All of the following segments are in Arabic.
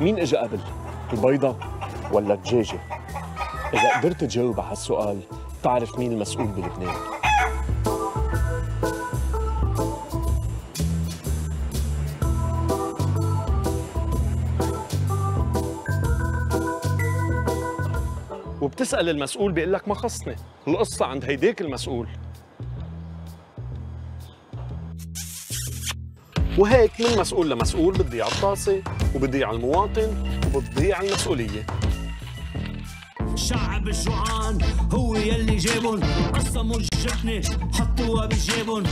مين اجى قبل؟ البيضة ولا الدجاجة؟ إذا قدرت تجاوب على هالسؤال بتعرف مين المسؤول بلبنان وبتسأل المسؤول بيقول لك ما خصني القصة عند هيديك المسؤول وهيك من مسؤول لمسؤول بتضيع الطاسة وبتضيع المواطن وبتضيع المسؤولية. الشعب الجوعان هو يلي جابن. قسموا الجبنة حطوها بجيبن.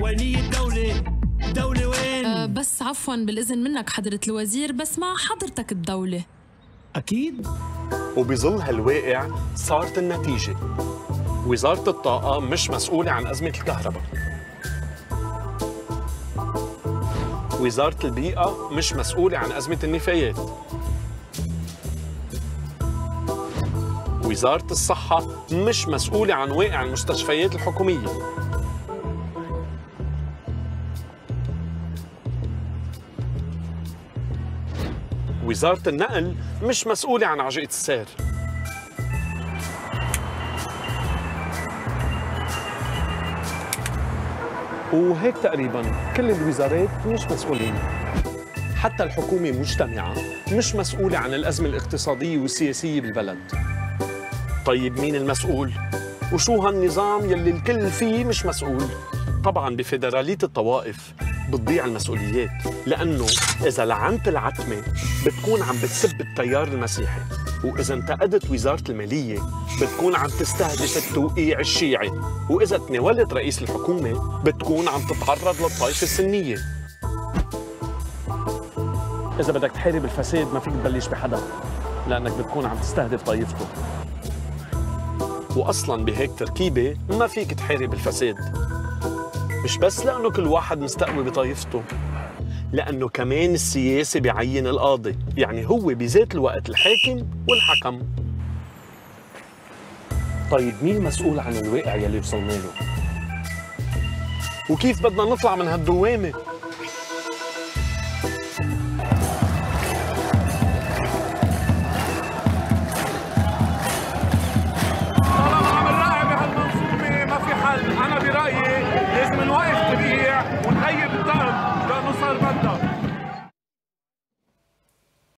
وينية الدولة؟ الدولة وين؟ أه بس عفوا بالإذن منك حضرة الوزير بس مع حضرتك الدولة. أكيد. وبظل هالواقع صارت النتيجة. وزارة الطاقة مش مسؤولة عن أزمة الكهرباء. وزارة البيئة مش مسؤولة عن أزمة النفايات. وزارة الصحة مش مسؤولة عن واقع المستشفيات الحكومية. وزارة النقل مش مسؤولة عن عجقة السير. وهيك تقريبا كل الوزارات مش مسؤولين حتى الحكومة مجتمعة مش مسؤولة عن الأزمة الاقتصادية والسياسية بالبلد طيب مين المسؤول؟ وشو هالنظام يلي الكل فيه مش مسؤول؟ طبعا بفيدرالية الطوائف بتضيع المسؤوليات لأنه إذا لعنت العتمة بتكون عم بتسب التيار المسيحي وإذا انتقدت وزارة المالية بتكون عم تستهدف التوقيع الشيعي وإذا تناولت رئيس الحكومة بتكون عم تتعرض للطائفة السنية. إذا بدك تحارب الفساد ما فيك تبلش بحدا لأنك بتكون عم تستهدف طائفته وأصلا بهيك تركيبة ما فيك تحارب الفساد. مش بس لأنه كل واحد مستقوي بطائفته. لأنه كمان السياسي بيعين القاضي يعني هو بذات الوقت الحاكم والحكم طيب مين مسؤول عن الواقع يلي وصلنا له؟ وكيف بدنا نطلع من هالدوامة؟